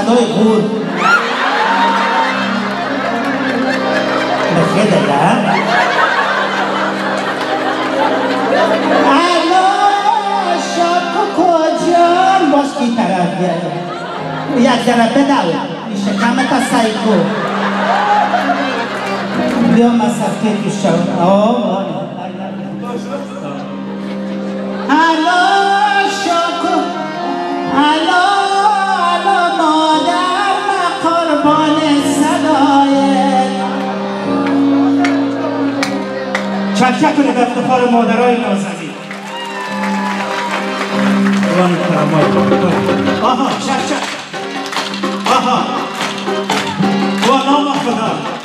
mas não engurdo. Me queda ya. Alô, choco mosquita rabia. Jak zara pedał, i czekamy ta sajku. Bioma safkiewicz, o, o, o. Alô, تکیه کنید به افتخار مادرای نازنین. آها شک شک آها. با نام خدا.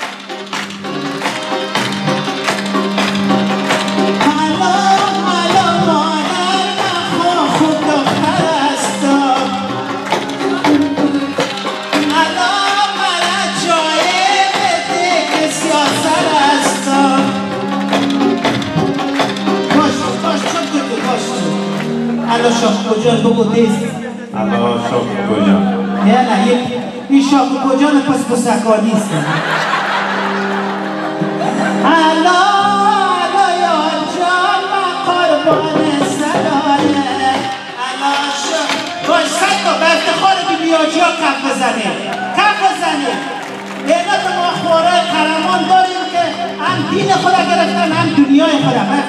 الان شاخ کجا بگو دیست الان شاخ کجا نه نه این شاخ کجا پس بسکا نیست الان بیاجی ها کف بزنه کف بزنه اینا ما خوره قرمان داریم که هم دین خدا گرفتن هم دنیای خدا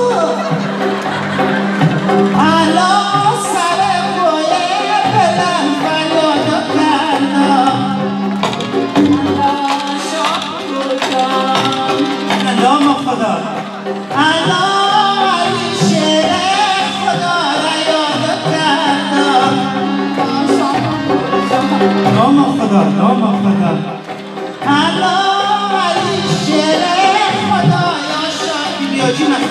Oh!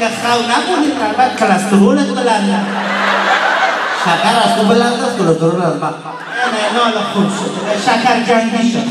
encajado una bonita vaca, con las tubulas blancas. شکر از تو بلند نه نه نه خود شد شکر جنگی شد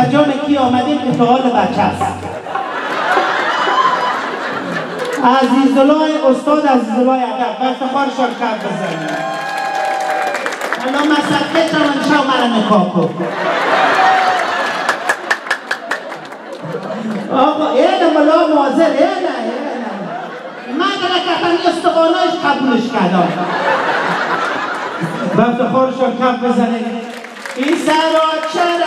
و جان کی آمدیم سوال بچه است. عزیزالله استاد عزیزالله ادب و افتخارشان کرد بزنیم الا مسکت سکت رو شو مرا نکاح کن. آقا اینه ملا مازر اینه اینه من را کتن استقانهش قبولش کردم. و افتخارشان کرد بزنید. این سر را چرا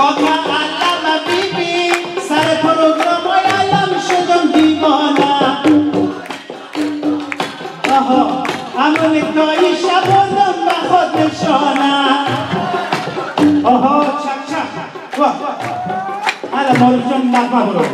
Coca, Alama, Bibi, Sare Porogra. نکایی شبانم به خود نشانم. آها چک چک هلا معروف جان برو.